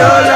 Charlie.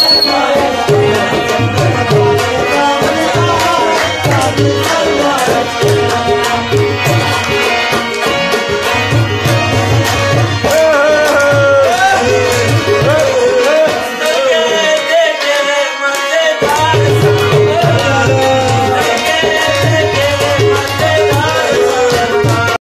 i'm trying to be Israel.